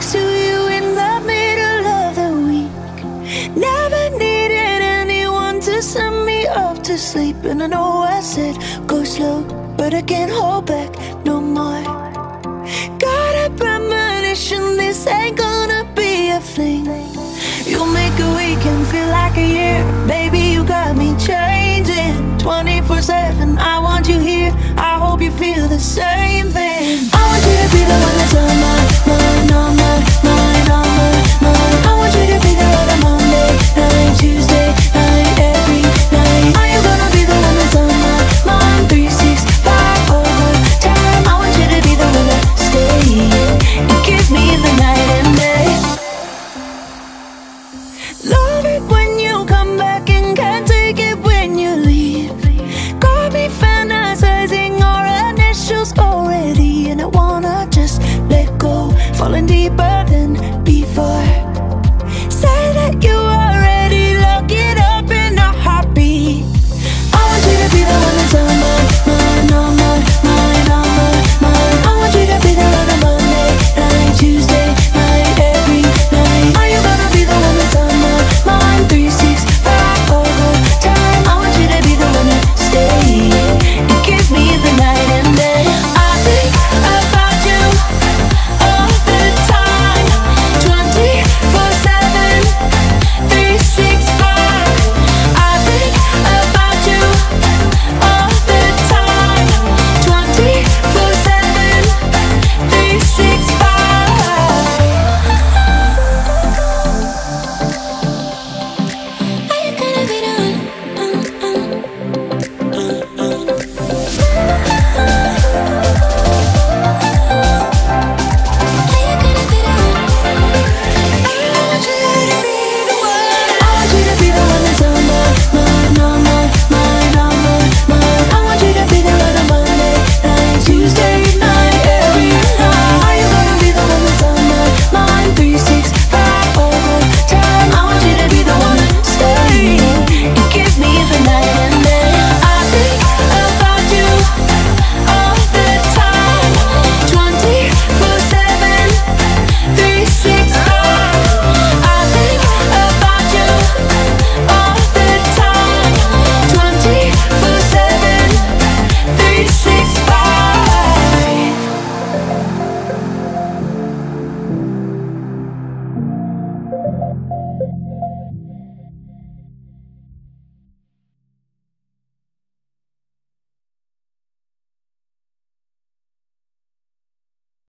next to you in the middle of the week. Never needed anyone to send me up to sleep. And I know I said go slow, but I can't hold back no more. Got a premonition, this ain't gonna be a fling. You'll make a weekend Love it when you come back and can't take it when you leave. Got me fantasizing our initials already, and I wanna just let go, falling deeper than before. Say that you